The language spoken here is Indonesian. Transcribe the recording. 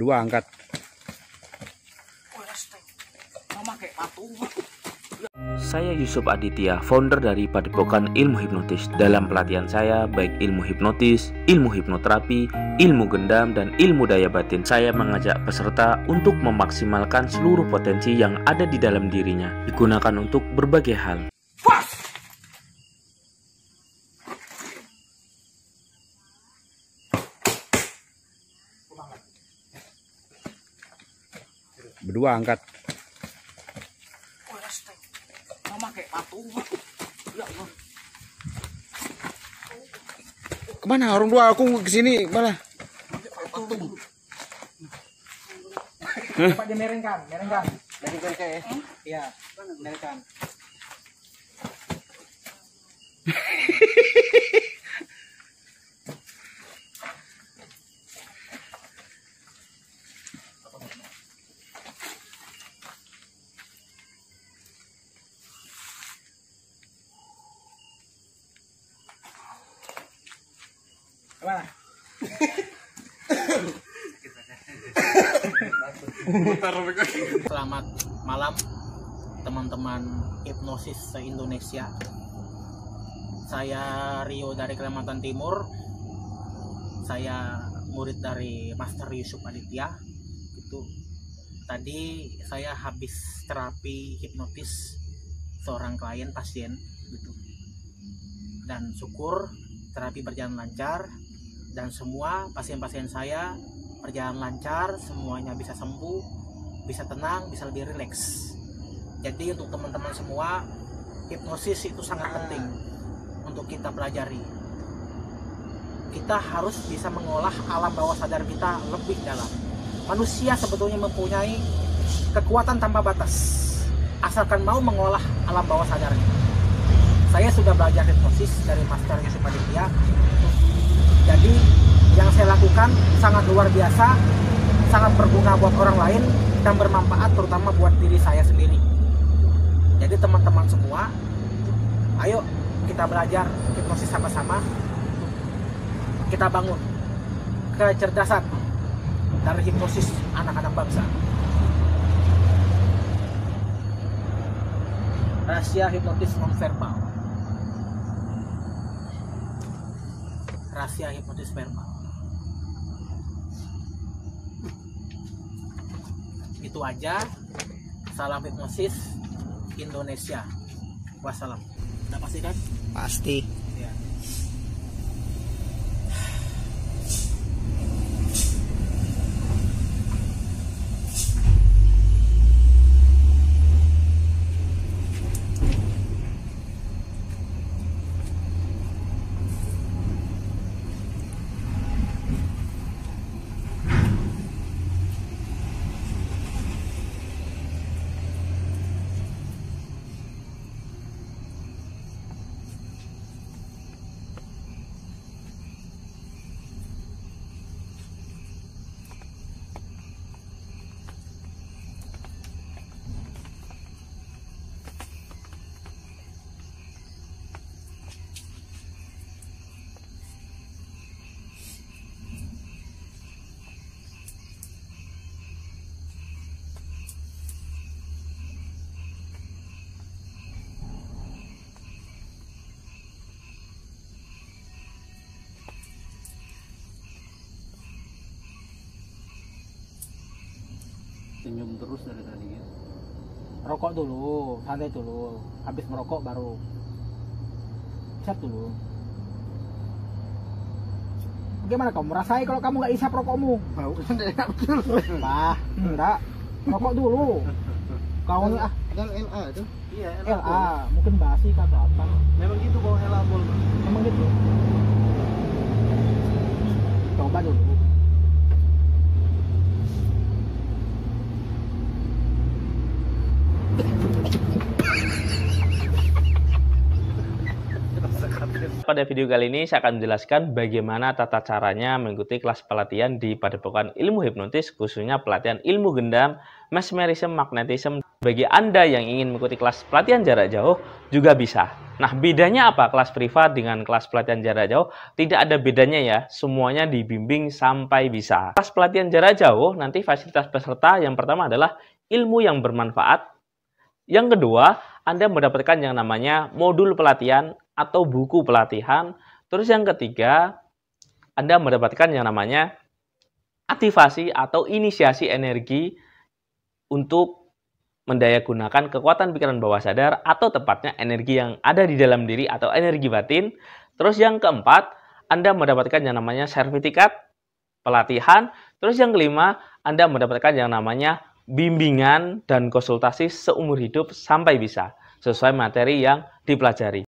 Berdua angkat. Saya Yusuf Aditya, founder dari Padepokan Ilmu Hipnotis. Dalam pelatihan saya, baik ilmu hipnotis, ilmu hipnoterapi, ilmu gendam, dan ilmu daya batin, saya mengajak peserta untuk memaksimalkan seluruh potensi yang ada di dalam dirinya, digunakan untuk berbagai hal. Berdua angkat. Ke mana orang dua aku ke sini malah. Pak dia merengkan, merengkan. Dari kerja ya? Iya, merengkan. Selamat malam teman-teman hipnosis se-Indonesia. Saya Rio dari Kalimantan Timur. Saya murid dari Master Yusuf Aditya. Itu tadi saya habis terapi hipnotis seorang klien pasien gitu. Dan syukur terapi berjalan lancar dan semua pasien-pasien saya berjalan lancar, semuanya bisa sembuh, bisa tenang, bisa lebih rileks. Jadi untuk teman-teman semua, hipnosis itu sangat penting untuk kita pelajari. Kita harus bisa mengolah alam bawah sadar kita lebih dalam. Manusia sebetulnya mempunyai kekuatan tanpa batas, asalkan mau mengolah alam bawah sadarnya. Saya sudah belajar hipnosis dari Master Yusuf Aditya. Lakukan sangat luar biasa, sangat berguna buat orang lain dan bermanfaat terutama buat diri saya sendiri. Jadi teman-teman semua, ayo kita belajar hipnosis sama-sama. Kita bangun kecerdasan dari hipnosis anak-anak bangsa. Rahasia hipnotis nonverbal. Rahasia hipnotis verbal. Itu aja. Salam hipnosis Indonesia. Wassalam. Udah pasti kan? Pasti. ya. Senyum terus dari tadi ya. rokok dulu santai dulu. Habis merokok baru isap dulu. Bagaimana kamu? Rasai kalau kamu nggak isap rokokmu. Bau kan enak betul. bah enggak. Rokok dulu. Kau nih ah. Kan LA itu. Iya, LA mungkin basi atau apa? Memang gitu bau LA bol. emang gitu? Coba dulu Pada video kali ini saya akan menjelaskan bagaimana tata caranya mengikuti kelas pelatihan di Padepokan Ilmu Hipnotis khususnya pelatihan ilmu gendam, mesmerism, magnetism, Bagi Anda yang ingin mengikuti kelas pelatihan jarak jauh juga bisa. Nah, bedanya apa kelas privat dengan kelas pelatihan jarak jauh? Tidak ada bedanya ya, semuanya dibimbing sampai bisa. Kelas pelatihan jarak jauh nanti fasilitas peserta yang pertama adalah ilmu yang bermanfaat. Yang kedua, Anda mendapatkan yang namanya modul pelatihan atau buku pelatihan. Terus yang ketiga, Anda mendapatkan yang namanya aktivasi atau inisiasi energi untuk mendayagunakan kekuatan pikiran bawah sadar atau tepatnya energi yang ada di dalam diri atau energi batin. Terus yang keempat, Anda mendapatkan yang namanya sertifikat pelatihan. Terus yang kelima, Anda mendapatkan yang namanya bimbingan dan konsultasi seumur hidup sampai bisa sesuai materi yang dipelajari.